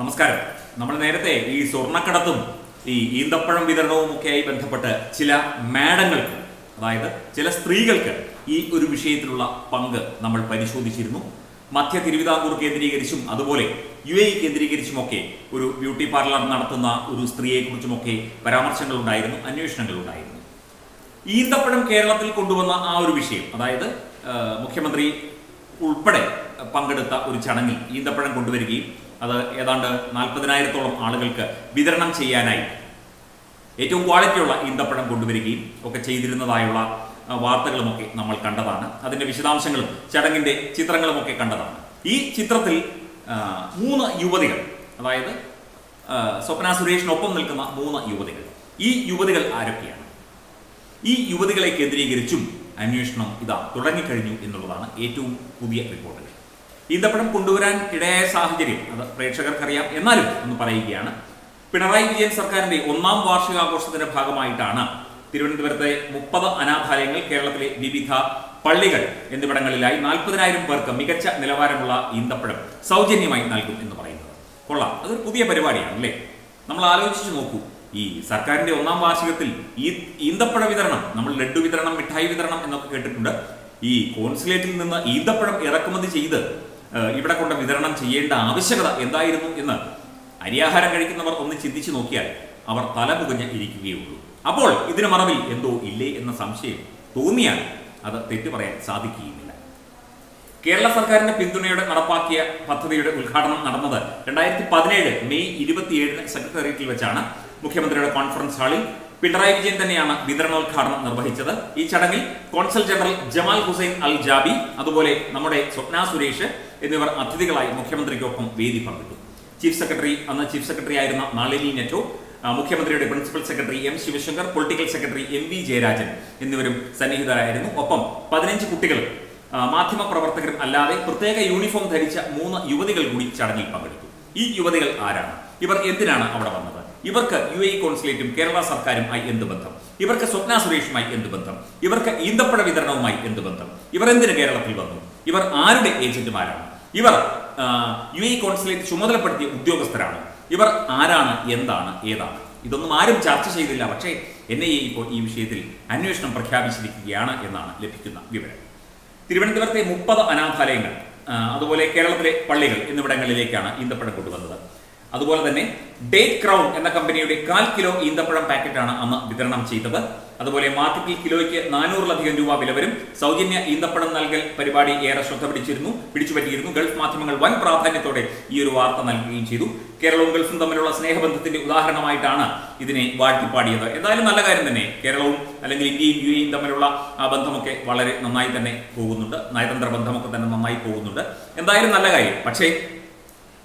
നമസ്കാരം. നമ്മൾ നേരത്തെ ഈ സ്വർണക്കടത്തും ഈ ഈന്തപ്പഴം വിതരണവും ഒക്കെയായി ബന്ധപ്പെട്ട് ചില മാഡങ്ങൾക്ക് അതായത് ചില സ്ത്രീകൾക്ക് ഈ ഒരു വിഷയത്തിലുള്ള പങ്ക് നമ്മൾ പരിശോധിച്ചിരുന്നു. മധ്യ തിരുവിതാംകൂർ കേന്ദ്രീകരിച്ചും അതുപോലെ യു എ കേന്ദ്രീകരിച്ചുമൊക്കെ ഒരു ബ്യൂട്ടി പാർലർ നടത്തുന്ന ഒരു സ്ത്രീയെക്കുറിച്ചുമൊക്കെ പരാമർശങ്ങൾ ഉണ്ടായിരുന്നു അന്വേഷണങ്ങൾ ഉണ്ടായിരുന്നു ഈന്തപ്പഴം കേരളത്തിൽ കൊണ്ടുവന്ന ആ ഒരു വിഷയം അതായത് മുഖ്യമന്ത്രി ഉൾപ്പെടെ പങ്കെടുത്ത ഒരു ചടങ്ങിൽ ഈന്തപ്പഴം കൊണ്ടുവരികയും അത് ഏതാണ്ട് നാൽപ്പതിനായിരത്തോളം ആളുകൾക്ക് വിതരണം ചെയ്യാനായി ഏറ്റവും ക്വാളിറ്റിയുള്ള ഈന്തപ്പഴം കൊണ്ടുവരികയും ഒക്കെ ചെയ്തിരുന്നതായുള്ള വാർത്തകളുമൊക്കെ നമ്മൾ കണ്ടതാണ്. അതിന്റെ വിശദാംശങ്ങളും ചടങ്ങിന്റെ ചിത്രങ്ങളുമൊക്കെ കണ്ടതാണ്. ഈ ചിത്രത്തിൽ മൂന്ന് യുവതികൾ അതായത് സ്വപ്ന സുരേഷിനൊപ്പം നിൽക്കുന്ന മൂന്ന് യുവതികൾ. ഈ യുവതികൾ ആരൊക്കെയാണ്? ഈ യുവതികളെ കേന്ദ്രീകരിച്ചും അന്വേഷണം ഇതാ തുടങ്ങിക്കഴിഞ്ഞു എന്നുള്ളതാണ് ഏറ്റവും പുതിയ റിപ്പോർട്ടുകൾ. ഈന്തപ്പഴം കൊണ്ടുവരാൻ ഇടയായ സാഹചര്യം. അത് പ്രേക്ഷകർക്കറിയാം. എന്നാലും ഒന്ന് പറയുകയാണ്. പിണറായി വിജയൻ സർക്കാരിന്റെ ഒന്നാം വാർഷികാഘോഷത്തിന്റെ ഭാഗമായിട്ടാണ് തിരുവനന്തപുരത്തെ മുപ്പത് അനാഥാലയങ്ങൾ കേരളത്തിലെ വിവിധ പള്ളികൾ എന്നിവിടങ്ങളിലായി നാൽപ്പതിനായിരം പേർക്ക് മികച്ച നിലവാരമുള്ള ഈന്തപ്പഴം സൗജന്യമായി നൽകും എന്ന് പറയുന്നത്. കൊള്ളാം. അതൊരു പുതിയ പരിപാടിയാണ് അല്ലേ നമ്മൾ ആലോചിച്ചു നോക്കൂ. ഈ സർക്കാരിന്റെ ഒന്നാം വാർഷികത്തിൽ ഈ ഈന്തപ്പഴ വിതരണം നമ്മൾ ലഡ്ഡു വിതരണം മിഠായി വിതരണം എന്നൊക്കെ കേട്ടിട്ടുണ്ട്. ഈ കോൺസുലേറ്റിൽ നിന്ന് ഈന്തപ്പഴം ഇറക്കുമതി ചെയ്ത് ഇവിടെ കൊണ്ട് വിതരണം ചെയ്യേണ്ട ആവശ്യകത എന്തായിരുന്നു എന്ന് അരിയാഹാരം കഴിക്കുന്നവർ ഒന്ന് ചിന്തിച്ചു നോക്കിയാൽ അവർ തലപുകഞ്ഞ് ഇരിക്കുകയുള്ളൂ. അപ്പോൾ ഇതിന് മറവിൽ എന്തോ ഇല്ലേ എന്ന സംശയം തോന്നിയാൽ അത് തെറ്റു പറയാൻ സാധിക്കുകയുമില്ല. കേരള സർക്കാരിന്റെ പിന്തുണയോടെ നടപ്പാക്കിയ പദ്ധതിയുടെ ഉദ്ഘാടനം നടന്നത് രണ്ടായിരത്തി പതിനേഴ് മെയ് ഇരുപത്തിയേഴിന് സെക്രട്ടേറിയറ്റിൽ വെച്ചാണ് മുഖ്യമന്ത്രിയുടെ കോൺഫറൻസ് ഹാളിൽ പിണറായി വിജയൻ തന്നെയാണ് വിതരണോദ്ഘാടനം നിർവഹിച്ചത്. ഈ ചടങ്ങിൽ consul general Jamal Hussain Al Jabi അതുപോലെ നമ്മുടെ സ്വപ്ന സുരേഷ് എന്നിവർ അതിഥികളായി മുഖ്യമന്ത്രിക്കൊപ്പം വേദി പങ്കിട്ടു. ചീഫ് സെക്രട്ടറി അന്ന് ചീഫ് സെക്രട്ടറി ആയിരുന്ന നളിനി നെറ്റോ മുഖ്യമന്ത്രിയുടെ principal secretary M Sivasankar political secretary M V Jayarajan എന്നിവരും സന്നിഹിതരായിരുന്നു. ഒപ്പം പതിനഞ്ച് കുട്ടികൾ ആ, മാധ്യമ പ്രവർത്തകരും അല്ലാതെ പ്രത്യേക യൂണിഫോം ധരിച്ച മൂന്ന് യുവതികൾ കൂടി ചടങ്ങിൽ പങ്കെടുത്തു. ഈ യുവതികൾ ആരാണ്? ഇവർ എന്തിനാണ് അവിടെ വന്നത്? ഇവർക്ക് യു എ കോൺസുലേറ്റും കേരള സർക്കാരുമായി എന്ത് ബന്ധം? ഇവർക്ക് സ്വപ്ന സുരേഷുമായി എന്ത് ബന്ധം? ഇവർക്ക് ഈന്തപ്പഴ വിതരണവുമായി എന്ത് ബന്ധം? ഇവർ എന്തിന് കേരളത്തിൽ വന്നു? ഇവർ ആരുടെ ഏജന്റുമാരാണ്? ഇവർ യു എ കോൺസുലേറ്റ് ചുമതലപ്പെടുത്തിയ ഉദ്യോഗസ്ഥരാണ്. ഇവർ ആരാണ് എന്താണ് ഏതാണ്? ഇതൊന്നും ആരും ചർച്ച ചെയ്തില്ല. പക്ഷേ എൻ ഐ എ ഇപ്പോൾ ഈ വിഷയത്തിൽ അന്വേഷണം പ്രഖ്യാപിച്ചിരിക്കുകയാണ് എന്നാണ് ലഭിക്കുന്ന വിവരം. തിരുവനന്തപുരത്തെ മുപ്പത് അനാഥാലയങ്ങൾ അതുപോലെ കേരളത്തിലെ പള്ളികൾ എന്നിവിടങ്ങളിലേക്കാണ് ഈന്തപ്പഴം കൊണ്ടുവന്നത്. അതുപോലെ തന്നെ ഡേറ്റ് ക്രൗൺ എന്ന കമ്പനിയുടെ കാൽ കിലോ ഈന്തപ്പഴം പാക്കറ്റാണ് അന്ന് വിതരണം ചെയ്തത്. അതുപോലെ മാർക്കറ്റിൽ കിലോയ്ക്ക് നാനൂറിലധികം രൂപ വില വരും. സൗജന്യ ഈന്തപ്പഴം നൽകൽ പരിപാടി ഏറെ ശ്രദ്ധ പിടിച്ചിരുന്നു പിടിച്ചുപറ്റിയിരുന്നു ഗൾഫ് മാധ്യമങ്ങൾ വൻ പ്രാധാന്യത്തോടെ ഈ ഒരു വാർത്ത നൽകുകയും ചെയ്തു. കേരളവും ഗൾഫും തമ്മിലുള്ള സ്നേഹബന്ധത്തിന്റെ ഉദാഹരണമായിട്ടാണ് ഇതിനെ വാഴ്ത്തിപ്പാടിയത്. എന്തായാലും നല്ല കാര്യം തന്നെ. കേരളവും അല്ലെങ്കിൽ ഇന്ത്യയും യു എയും തമ്മിലുള്ള ആ ബന്ധമൊക്കെ വളരെ നന്നായി തന്നെ പോകുന്നുണ്ട്. നയതന്ത്ര ബന്ധമൊക്കെ തന്നെ നന്നായി പോകുന്നുണ്ട്. എന്തായാലും നല്ല കാര്യം. പക്ഷേ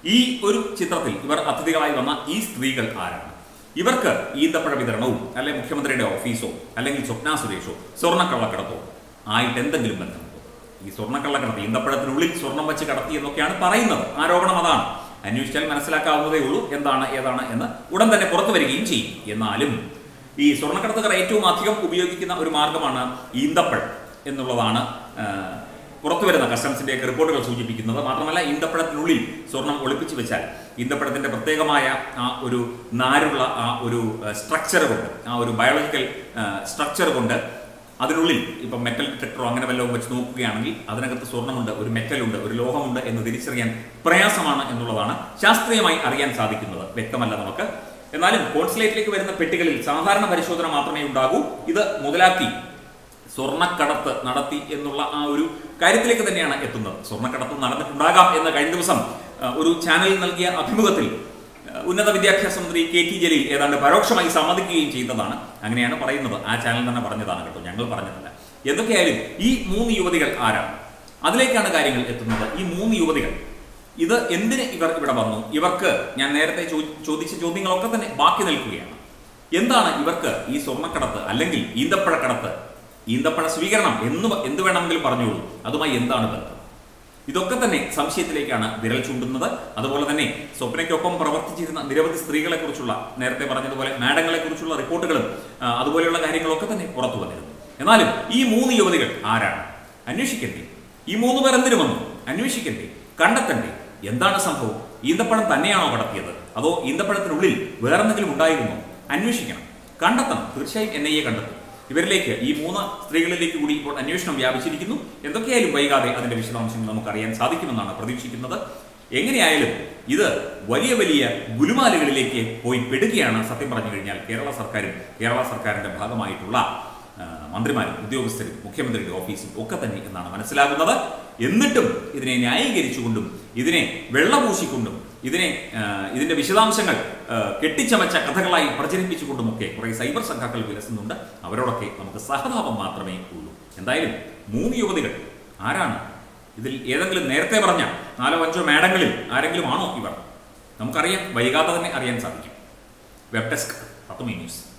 ഈ ഒരു ചിത്രത്തിൽ ഇവർ അതിഥികളായി വന്ന ഈ സ്ത്രീകൾ ആരാണ്? ഇവർക്ക് ഈന്തപ്പഴ വിതരണവും അല്ലെങ്കിൽ മുഖ്യമന്ത്രിയുടെ ഓഫീസോ അല്ലെങ്കിൽ സ്വപ്ന സുരേഷോ സ്വർണക്കള്ളക്കടത്തോ ആയിട്ട് എന്തെങ്കിലും ബന്ധമുണ്ടോ? ഈ സ്വർണക്കള്ളക്കടത്ത് ഈന്തപ്പഴത്തിനുള്ളിൽ സ്വർണം വെച്ച് കടത്തി എന്നൊക്കെയാണ് പറയുന്നത്. ആരോപണം അതാണ്. അന്വേഷിച്ചാൽ മനസ്സിലാക്കാവുന്നതേ ഉള്ളൂ എന്താണ് ഏതാണ് എന്ന് ഉടൻ തന്നെ പുറത്തു വരികയും ചെയ്യും. എന്നാലും ഈ സ്വർണക്കടത്തുകാർ ഏറ്റവും അധികം ഉപയോഗിക്കുന്ന ഒരു മാർഗമാണ് ഈന്തപ്പഴം എന്നുള്ളതാണ് ആ, പുറത്തു വരുന്ന കസ്റ്റംസിന്റെ ഒക്കെ റിപ്പോർട്ടുകൾ സൂചിപ്പിക്കുന്നത് മാത്രമല്ല ഈന്തപ്പഴത്തിനുള്ളിൽ സ്വർണം ഒളിപ്പിച്ചു വെച്ചാൽ ഇന്തപ്പഴത്തിന്റെ പ്രത്യേകമായ ആ ഒരു നാരുള്ള ആ ഒരു സ്ട്രക്ചർ കൊണ്ട് ആ ഒരു ബയോളജിക്കൽ സ്ട്രക്ചർ കൊണ്ട് അതിനുള്ളിൽ ഇപ്പം മെറ്റൽ ഡിറ്റക്ടറോ അങ്ങനെ വല്ലതും വെച്ച് നോക്കുകയാണെങ്കിൽ അതിനകത്ത് സ്വർണമുണ്ട് ഒരു മെറ്റലുണ്ട് ഒരു ലോഹമുണ്ട് എന്ന് തിരിച്ചറിയാൻ പ്രയാസമാണ് എന്നുള്ളതാണ് ശാസ്ത്രീയമായി അറിയാൻ സാധിക്കുന്നത്. വ്യക്തമല്ല നമുക്ക്. എന്നാലും കോൺസുലേറ്റിലേക്ക് വരുന്ന പെട്ടികളിൽ സാധാരണ പരിശോധന മാത്രമേ ഉണ്ടാകൂ. ഇത് മുതലാക്കി സ്വർണക്കടത്ത് നടത്തി എന്നുള്ള ആ ഒരു കാര്യത്തിലേക്ക് തന്നെയാണ് എത്തുന്നത്. സ്വർണക്കടത്ത് നടന്നിട്ടുണ്ടാകാം എന്ന കഴിഞ്ഞ ദിവസം ഒരു ചാനലിൽ നൽകിയ അഭിമുഖത്തിൽ ഉന്നത വിദ്യാഭ്യാസ മന്ത്രി കെ ടി ജലീൽ ഏതാണ്ട് പരോക്ഷമായി സമ്മതിക്കുകയും ചെയ്യുന്നതാണ് അങ്ങനെയാണ് പറയുന്നത്. ആ ചാനൽ തന്നെ പറഞ്ഞതാണ് കേട്ടോ. ഞങ്ങൾ പറഞ്ഞതല്ല. എന്തൊക്കെയായാലും ഈ മൂന്ന് യുവതികൾ ആരാണ്? അതിലേക്കാണ് കാര്യങ്ങൾ എത്തുന്നത്. ഈ മൂന്ന് യുവതികൾ ഇത് എന്തിന് ഇവർ ഇവിടെ വന്നു? ഇവർക്ക് ഞാൻ നേരത്തെ ചോദിച്ച ചോദ്യങ്ങളൊക്കെ തന്നെ ബാക്കി നിൽക്കുകയാണ്. എന്താണ് ഇവർക്ക് ഈ സ്വർണക്കടത്ത് അല്ലെങ്കിൽ ഈന്തപ്പഴക്കടത്ത് ഈന്തപ്പഴ സ്വീകരണം എന്ന് എന്ത് വേണമെങ്കിലും പറഞ്ഞോളൂ. അതുമായി എന്താണ് ബന്ധം? ഇതൊക്കെ തന്നെ സംശയത്തിലേക്കാണ് വിരൽ ചൂണ്ടുന്നത്. അതുപോലെ തന്നെ സ്വപ്നയ്ക്കൊപ്പം പ്രവർത്തിച്ചിരുന്ന നിരവധി സ്ത്രീകളെ കുറിച്ചുള്ള നേരത്തെ പറഞ്ഞതുപോലെ മാഡങ്ങളെ കുറിച്ചുള്ള റിപ്പോർട്ടുകളും അതുപോലെയുള്ള കാര്യങ്ങളൊക്കെ തന്നെ പുറത്തു വന്നിരുന്നു. എന്നാലും ഈ മൂന്ന് യുവതികൾ ആരാണ്? അന്വേഷിക്കണ്ടേ. ഈ മൂന്ന് പേർ എന്തിനു വന്നു? അന്വേഷിക്കണ്ടേ. കണ്ടെത്തണ്ടേ. എന്താണ് സംഭവം? ഈന്തപ്പഴം തന്നെയാണോ കടത്തിയത്? അതോ ഈന്തപ്പഴത്തിനുള്ളിൽ വേറെന്തെങ്കിലും ഉണ്ടായിരുന്നോ? അന്വേഷിക്കണം. കണ്ടെത്തണം. തീർച്ചയായും എൻ ഐ എ കണ്ടെത്തും. ഇവരിലേക്ക് ഈ മൂന്ന് സ്ത്രീകളിലേക്ക് കൂടി ഇപ്പോൾ അന്വേഷണം വ്യാപിച്ചിരിക്കുന്നു. എന്തൊക്കെയായാലും വൈകാതെ അതിന്റെ വിശദാംശങ്ങൾ നമുക്ക് അറിയാൻ സാധിക്കുമെന്നാണ് പ്രതീക്ഷിക്കുന്നത്. എങ്ങനെയായാലും ഇത് വലിയ വലിയ ഗുലുമാലകളിലേക്ക് പോയി പെടുകയാണ് സത്യം പറഞ്ഞു കഴിഞ്ഞാൽ കേരള സർക്കാരും കേരള സർക്കാരിന്റെ ഭാഗമായിട്ടുള്ള മന്ത്രിമാരും ഉദ്യോഗസ്ഥരും മുഖ്യമന്ത്രിയുടെ ഓഫീസും ഒക്കെ തന്നെ എന്നാണ് മനസ്സിലാകുന്നത്. എന്നിട്ടും ഇതിനെ ന്യായീകരിച്ചുകൊണ്ടും ഇതിനെ വെള്ളപൂശിക്കൊണ്ടും ഇതിനെ ഇതിന്റെ വിശദാംശങ്ങൾ കെട്ടിച്ചമച്ച കഥകളായി പ്രചരിപ്പിച്ചുകൊണ്ടുമൊക്കെ കുറെ സൈബർ സംഘാക്കൾ വിലസുന്നുണ്ട്. അവരോടൊക്കെ നമുക്ക് സഹതാപം മാത്രമേ ഉള്ളൂ. എന്തായാലും മൂന്ന് യുവതികൾ ആരാണ്? ഇതിൽ ഏതെങ്കിലും നേരത്തെ പറഞ്ഞ നാലോ അഞ്ചോ മേടങ്ങളിൽ ആരെങ്കിലും ആണോ ഇവർ? നമുക്കറിയാം വൈകാതെ തന്നെ അറിയാൻ സാധിക്കും. വെബ് ഡെസ്ക് പത്തുമി ന്യൂസ്.